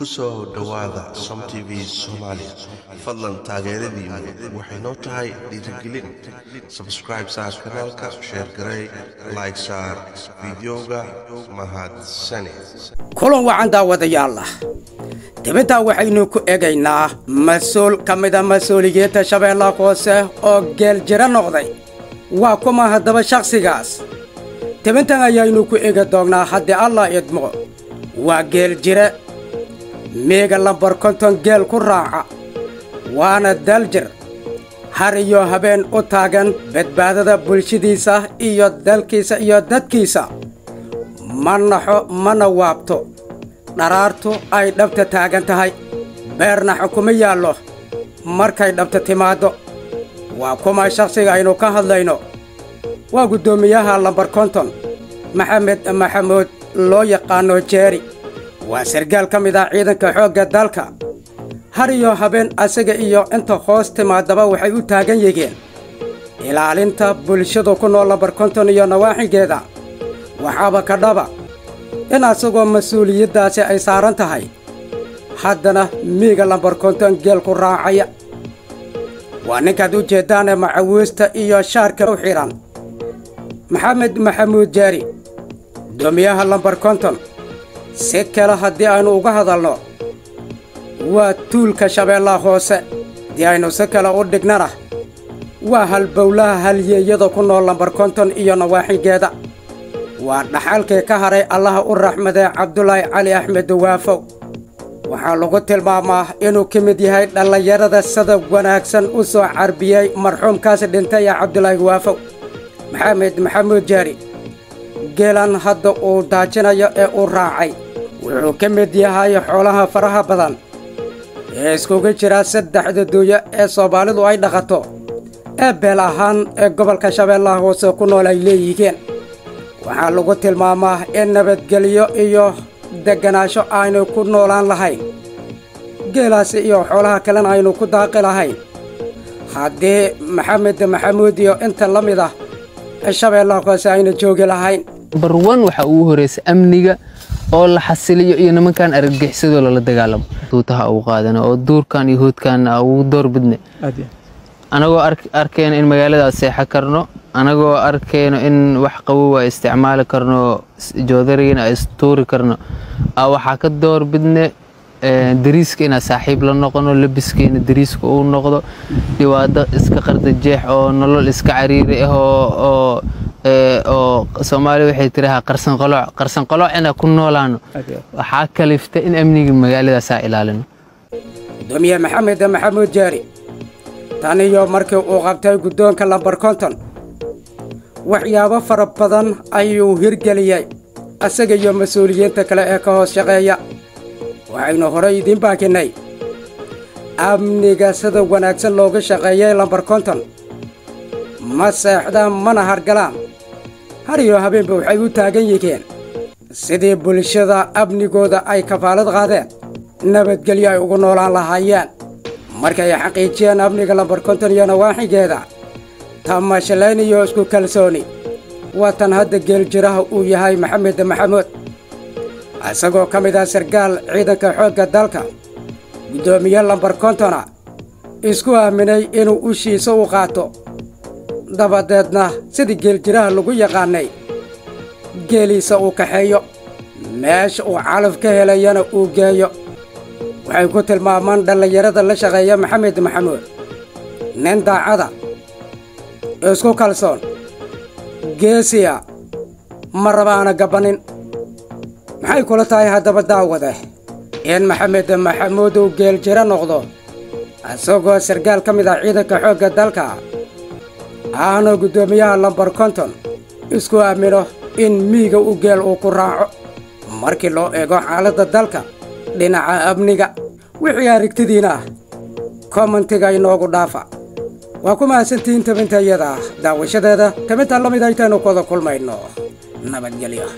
ku soo som t v soomaali. Fadlan taageeradiinu waxay noo tahay dhiirigelin. Sabscribe saar kanaalka sheer garey like saar fideoga mahadsane kulan wacan daawadayaalla dibaddaa waxaynu ku egaynaa mas'uul ka mida mas'uuliyiinta shabeellaha hoose oo geeljiro noqday. Waa kuma haddaba shakhsigaas. Dibintan ayaynu ku egi doonnaa haddii allah idmo waa geeljire miiga lambar konton geel ku raaca waana daljir har iyo habeen u taagan badbaadada bulshadiisa iyo dalkiisa iyo dadkiisa. Ma naxo mana waabto. Dharaartu ay dhabta taagan tahay. Beernaxo kuma yaallo. Markay dhabta timaaddo waa kuma shakhsiga aynu ka hadlayno. Waa guddoomiyaha lambar konton. Maxamed maxamuud loo yaqaanno jeeri waa sargaal ka mid ah ciidanka xoogga dalka. Har iyo habeen asaga iyo inta hoos timaadaba waxay u taagan yihiin ilaalinta bulshadu ku nool lambar konton iyo nawaaxigeeda. Waxaaba ka dhaba in asagoo mas'uuliyaddaasi ay saaran tahay. Haddana miiga lambar konton geel ku raacaya. Waa ninkaad u jeeddaane macawiista iyo shaarka u xidhan maxamed maxamuud jaari guddoomiyaha lambar konton si kale haddii aynu uga hadalno waa tuulka shabeellaha hoose. Haddii aynu si kale u dhignana waa halbowlaha halyeeyada ku nool lambar konton iyo nawaaxigeeda waa dhaxalkii ka hadhay allaha u raxmadee cabdulaahi cali axmed waafow waxaa lagu tilmaamaa inuu ka mid yahay dhallinyarada sida wanaagsan u soo carbiyey marxuumkaas dhintay ee cabdulaahi waafow maxamed maxamuud jaari geelan hadda uu daajinayo ee uu raacay. Wuxuu ka mid yahay xoolaha faraha badan. Ee iskugu jira saddexda duuyo ee soomaalidu ay dhaqato. Ee beel ahaan ee gobolka shabeellaha hoose ku nool ay leeyihiin. Waxaa lagu tilmaamaa in nabadgelyo iyo degganaasho aynu ku noolaan lahayn geelaasi iyo xoolaha kalena aynu ku daaqi lahayn haddii maxamed maxamuud iyo inta la mid ah shabeellaha hoose ayna joogi lahayn. Barwan waxa ugu horeysa amniga oo la xasiliyo iyo nimankan argagixisado lala dagaalamo. Duutaha ugu qaadana oo duurkan iyo hoodkan ugu door bidne. Anagoo arkeyno in magaaladaas seexo karno anagoo arkeyno in wax qabow a isticmaali karno a istuuri karno. Waxaa ka door bidne dariiska inaa saaxiib la noqono labiskeena dariiska uu noqdo. Dhibaado iska qardajeex oo nolol iska cariiri ah oo oo soomaaliya waxay tirahaa qarsanqalooc qarsanqalooc inaa ku noolaano. Waxaa kalifta in amniga magaaladaasaa ilaalino. Gudoomiye maxamed maxamuud jaari tan iyo markii uu qabtay guddoonka lambar konton waxyaabo fara badan ayuu hirgeliyey asaga iyo mas'uuliyiinta kale ee ka hoos shaqeeya waxaynu horey idiin baakinnay amniga sida wanaagsan looga shaqeeyey lambar konton. Ma seexdaan mana hargalaan. Har iyo habeenba waxay u taagan yihiin. Sidii bulshada amnigooda ay kafaalad qaadeen nabadgelyo ay ugu noolaan lahaayeen. Markay xaqiijiyeen amniga lambar konton iyo nawaaxigeeda tamashlayn iyo isku kalsooni. Waa tan hadda geeljiraha uu yahay maxamed maxamuud isagoo ka mid ah sargaal ciidanka xoogga dalka guddoomiye lambar kontona isku aaminay inuu ushiisa u qaato. Dabadeedna sidii geeljiraha lagu yaqaannay geeliisa uu kaxeeyo meesha uu calaf ka helayana uu geeyo. Waxay ku tilmaamaan dhallinyarada la shaqeeya maxamed maxamuud nin daacada isku kalsoon geesiya ma rabaana gabbanin maxay kula tahay haddaba daawade in maxamed maxamuud uu geeljiro noqdo. Isagoo sargaal ka mid ah ciidanka xoogga dalka. Ahna guddoomiyaha lambar konton. Isku aamino in miiga u geel uu ku raaco. Markii loo eego xaaladda dalka dhinaca amniga wixii aragtidiina ah kommentiga inoogu dhaafa. Waa ku mahadsantihiin tabintayada daawashadeeda tabinta la mid aytaynu kuwada kulmayno. Nabadgelyo